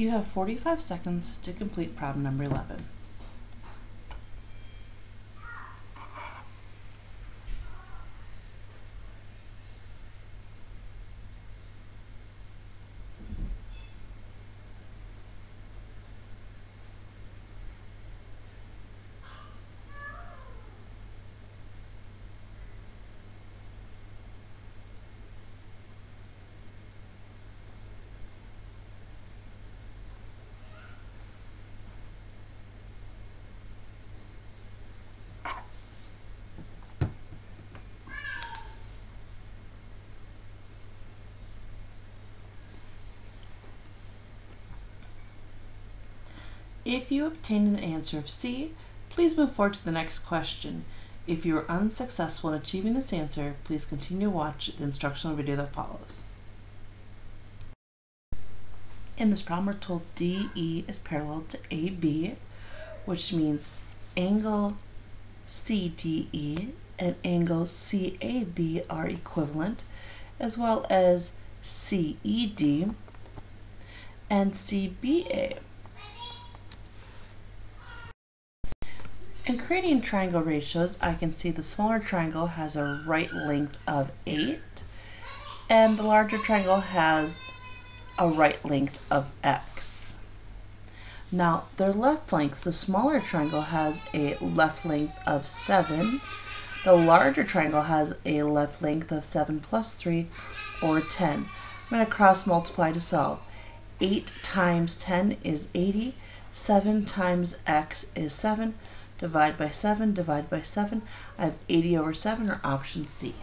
You have 45 seconds to complete problem number 11. If you obtain an answer of C, please move forward to the next question. If you are unsuccessful in achieving this answer, please continue to watch the instructional video that follows. In this problem, we're told DE is parallel to AB, which means angle CDE and angle CAB are equivalent, as well as CED and CBA. In creating triangle ratios, I can see the smaller triangle has a right length of 8, and the larger triangle has a right length of x. Now, their left lengths, the smaller triangle has a left length of 7, the larger triangle has a left length of 7 plus 3, or 10. I'm going to cross multiply to solve. 8 times 10 is 80, 7 times x is 7, divide by 7, divide by 7. I have 80 over 7 or option C.